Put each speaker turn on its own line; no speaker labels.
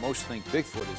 most think Bigfoot is